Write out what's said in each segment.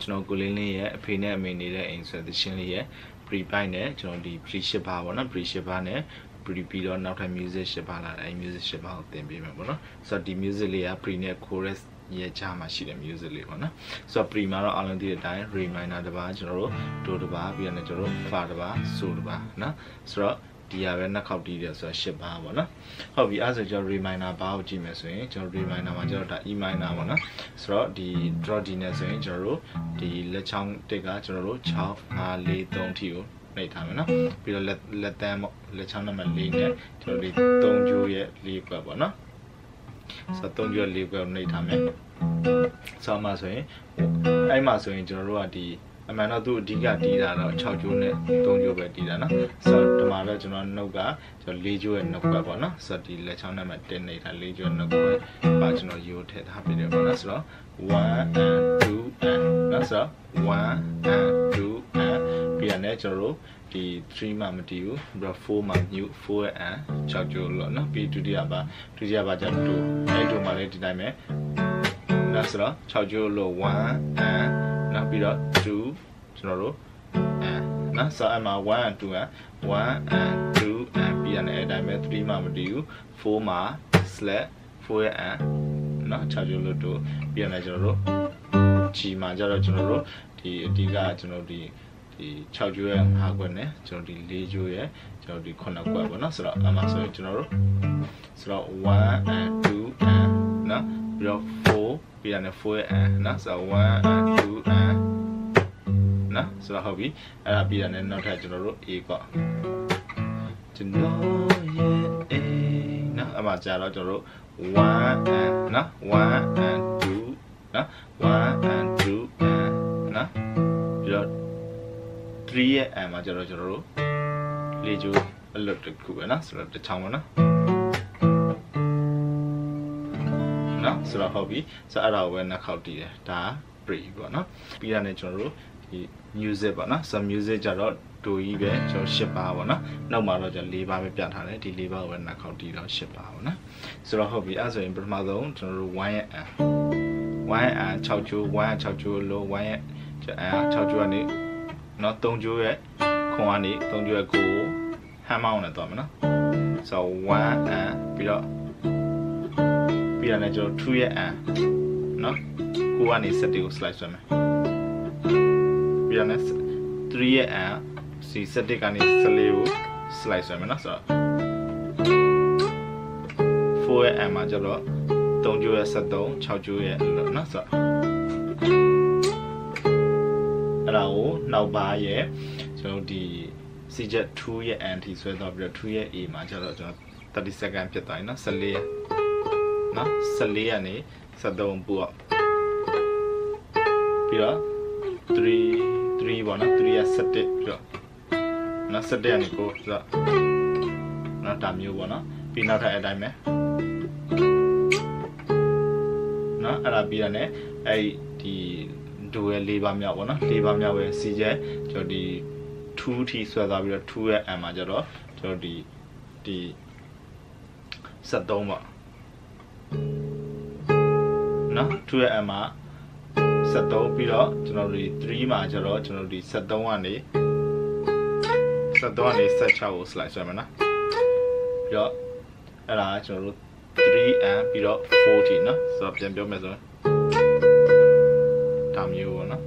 နေ့မှာတော့ကျွန်တော်ကိုလင်းလေးရဲ့အဖေနဲ့အမေနေတဲ့အိမ်ဆိုတဲ့သင်းလေးရဲ့ pre bite နဲ့ကျွန်တော်ဒီ pre ship ပါပေါ့နော် pre ship ပါနဲ့ pre ပြီးတော့နောက်ထပ် music ship ပါလာတယ်အဲ music ship ပါကိုသင်ပေးမယ်ပေါ့နော်ဆိုတော့ဒီ music လေးက pre နဲ့ chorus ရဲ့ကြားမှာရှိတဲ့ music လေးပေါ့နော်ဆိုတော့ pre မှာတော့အားလုံးသိတဲ့အတိုင်း reminder တစ်ပါးကျွန်တော်တို့ do တစ်ပါးပြီးတော့ကျွန်တော်တို့ fa တစ်ပါး so တစ်ပါးနော်ဆိုတော့ ဒီရပဲနှစ်ခေါက်တီးတယ်ဆိုတော့၈ပါးပေါ့နော်ဟုတ်ပြီအဲဆိုကျွန်တော် reminder ဘာကိုကြည့်မယ်ဆိုရင်ကျွန်တော် reminder မှာကျွန်တော်ဒါ e minor ပေါ့နော်ဆိုတော့ဒီ draw d နဲ့ဆိုရင်ကျွန်တော်တို့ဒီလက်ချောင်းတစ်ကကျွန်တော်တို့6 5 4 3ထိကိုနှိပ်ထားမယ်နော်ပြီးတော့လက်လက်တန်းပေါ့လက်ချောင်းနံပါတ်4နဲ့ကျွန်တော်ဒီ3ကျိုးရဲ့4ကွက်ပေါ့နော်ဆိုတော့3ကျိုး4ကွက်နှိပ်ထားမယ်ဆောင်းမှာဆိုရင်အဲ့မှာဆိုရင်ကျွန်တော်တို့ကဒီ အမှန်တော့သူအဓိကတီးတာတော့6ကျိုးနဲ့3ကျိုးပဲတီးတာနော်ဆိုတော့ဒီမှာတော့ကျွန်တော်နှုတ်ကကျွန်တော်4ကျိုးရဲ့နှုတ်ခွက်ပေါ့နော်ဆိုတော့ဒီလက်ချောင်းနံပါတ်1နေတာ4ကျိုးနှုတ်ခွက်ပါကျွန်တော်ရိုးထည့်ထားပြီးတယ်ပေါ့နော်ဆိုတော့1 and 2 and နော်ဆိုတော့1 and 2 and ပြီးရတယ်ကျွန်တော်တို့ဒီ3မှမတည်ဘူးပြီးတော့4မှ new 4ရဲ့ and 6ကျိုးလို့နော်ပြီးဒုတိယပါဒုတိယပါကျတော့2အဲ့တို့မှလည်းဒီတိုင်းပဲနော်ဆိုတော့6ကျိုးလို့1 and နောက်ပြီးတော့2ကျွန်တော်တို့အဲနော်ဆိုအမှ1 and 2 and 1 and 2 and ပြီးရတယ်အဲ့တိုင်းပဲ3မှမတည်ဘူး4မှာ slash 4ရဲ့ and နော်6ကျိုးလို့တို့ပြီးရတယ်ကျွန်တော်တို့ G မှာကျတော့ကျွန်တော်တို့ဒီအဓိကကျွန်တော်ဒီဒီ6ကျိုးရဲ့5ခွက်နဲ့ကျွန်တော်ဒီ4ကျိုးရဲ့ကျွန်တော်ဒီ9ခွက်ပေါ့နော်ဆိုတော့အမှဆိုရင်ကျွန်တော်တို့ဆိုတော့1 and 2 and နော်ပြီးတော့4 ပြီးရတယ်4ရဲ့ and နော်ဆိုတော့1 and 2 and နော်ဆိုတော့ဟုတ်ပြီအဲ့ဒါပြီးရတယ်နောက်ထပ်ကျွန်တော်တို့ A ကွကျွန်တော်ရဲ့ A နော်အမှကြာတော့ကျွန်တော်တို့1 and နော်1 and 2နော်1 and 2 and နော်ပြီးတော့3ရဲ့ and မှာကျတော့ကျွန်တော်တို့လေးကျိုးအလွတ်တစ်ခုပဲနော်ဆိုတော့တစ်ချောင်းပါနော် ဆိုတော့ဟုတ်ပြီဆိုတော့အဲ့ဒါကိုပဲနှစ်ခေါက်တည်တယ်ဒါ pre ပေါ့နော်ပြီးတာနဲ့ကျွန်တော်တို့ဒီ music ပေါ့နော်ဆို music ကြတော့ဒိုကြီးပဲကျွန်တော်10ပါပေါ့နော်နောက်မှာတော့ကျွန်တော်4ပါပဲပြထားတယ်ဒီ4ပါကိုပဲနှစ်ခေါက်တည်တော့10ပါပေါ့နော်ဆိုတော့ဟုတ်ပြီအဲ့ဆိုရင်ပထမဆုံးကျွန်တော်တို့1ရဲ့ and 1ရဲ့ and 6ကျိုး1ရဲ့6ကျိုးလို့1ရဲ့ and 6ကျိုးကနေနော်3ကျိုးရဲ့ခွန်ကနေ3ကျိုးရဲ့ကိုဟမ်မောင်းနဲ့တော့မယ်နော်ဆိုတော့1 and ပြီးတော့ ပြီးတော့လည်းကျွန်တော်2ရဲ့ and နော်ကိုကနေ7ကို slide ဆွဲမယ်ပြီးတော့လည်း3ရဲ့ and စီ7ကနေ14ကို slide ဆွဲမယ်နော်ဆိုတော့4ရဲ့ and မှာကျတော့3ကျိုးရဲ့73 6ကျိုးရဲ့လို့နော်ဆိုတော့အဲ့ဒါကိုနောက်ပါရဲ့ကျွန်တော်ဒီ CJet 2ရဲ့ anti ဆွဲတော့ပြီးတော့2ရဲ့ A မှာကျတော့ကျွန်တော်30 second ဖြစ်သွားပြီနော်14ရဲ့ နော်14ကနေ73ပူတော့ပြီးတော့3 3ပေါ့နော်3ရဲ့7ပြီးတော့နော်7ကနေကိုဆိုတော့နော်ဒါမျိုးပေါ့နော်ပြီးနောက်ထပ်အတိုင်းပဲနော်အဲ့ဒါပြီးတော့ ਨੇ အဲ့ဒီဒိုရဲ့၄ပါးမြောက်ပေါ့နော်၄ပါးမြောက်ရဲ့စီချက်ကျွန်တော်ဒီ2ထိဆွဲသွားပြီးတော့2ရဲ့ m မှာကျတော့ကျွန်တော်ဒီဒီ73ပေါ့ နော်2ရဲ့ m မှာ73ပြီးတော့ကျွန်တော်တို့3မှာကျတော့ကျွန်တော်တို့ဒီ73ကနေ73ကနေ16ကို slide ဆွဲမယ်နော်ပြီးတော့အဲ့ဒါကျွန်တော်တို့ 3m ပြီးတော့40နော်ဆိုတော့ပြန်ပြောမယ်ဆိုရင်ဒါမျိုးပေါ့နော်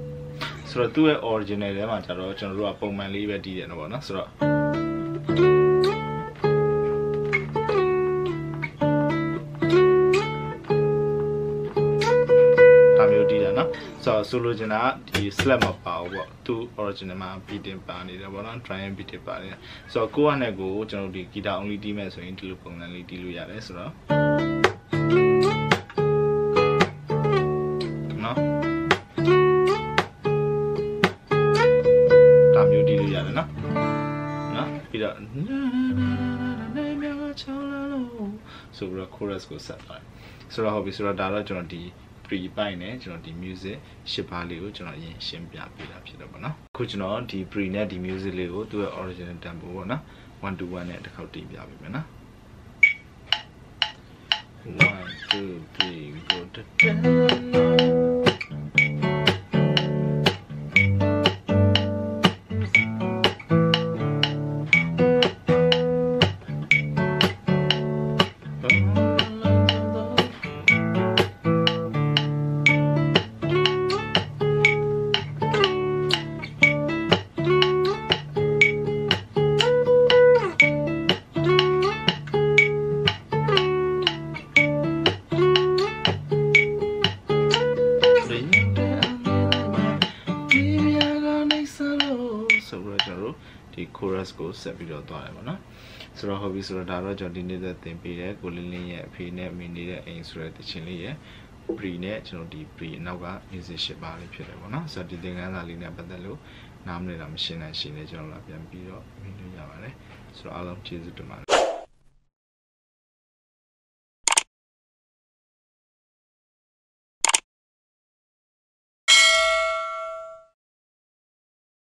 ဆိုတော့သူ့ရဲ့ original ထဲမှာကျတော့ကျွန်တော်တို့ကပုံမှန်လေးပဲတည်တယ်နော်ပေါ့နော်ဆိုတော့ ဆိုတော့ဆိုလိုချင်တာဒီ slap မပါဘူးပေါ့သူ original မှာ beating ပါနေတယ်ပေါ့နော် triangle beating ပါနေတယ်ဆိုတော့ကိုယ့်အနေကိုကျွန်တော်ဒီ guitar only တီးမယ်ဆိုရင်ဒီလိုပုံစံလေးတီးလို့ရတယ်ဆိုတော့နော်ဒါမျိုးတီးလို့ရတယ်နော်နော်ပြီးတော့ဆိုပြီးတော့ chorus ကိုဆက်သွားဆိုတော့ဟုတ်ပြီဆိုတော့ဒါတော့ကျွန်တော်ဒီ pre ပိုင်းနဲ့ကျွန်တော်ဒီ music ရှစ်ပါးလေးကိုကျွန်တော်အရင်ရှင်းပြပေးတာဖြစ်တော့ဗောနော်အခုကျွန်တော်ဒီ pre နဲ့ဒီ music လေးကိုသူ့ရဲ့ original tempo ပေါ့နော်1 to 1နဲ့တစ်ခေါက်တင်ပြပေးမယ်နော်1 2 3 go chorus ကိုဆက်ပြီးတော့သွားတယ်ပေါ့နော်ဆိုတော့ဟုတ်ပြီဆိုတော့ဒါတော့ကျွန်တော်ဒီနေ့သက်သင်ပေးတဲ့ကိုလင်းလင်းရဲ့အဖေနဲ့အမေနေတဲ့အိမ်ဆိုတဲ့တခြင်းလေးရဲ့ pre နဲ့ကျွန်တော်ဒီ pre နောက်က music ရှစ်ပါးလေးဖြစ်တယ်ပေါ့နော်ဆိုတော့ဒီသင်ခန်းစာလေးနဲ့ပတ်သက်လို့နားမလည်တာမရှင်းနိုင်ရှင်းနေကျွန်တော်လာပြန်ပြီးတော့မြင်လို့ရပါတယ်ဆိုတော့အားလုံးကျေးဇူးတင်ပါတယ်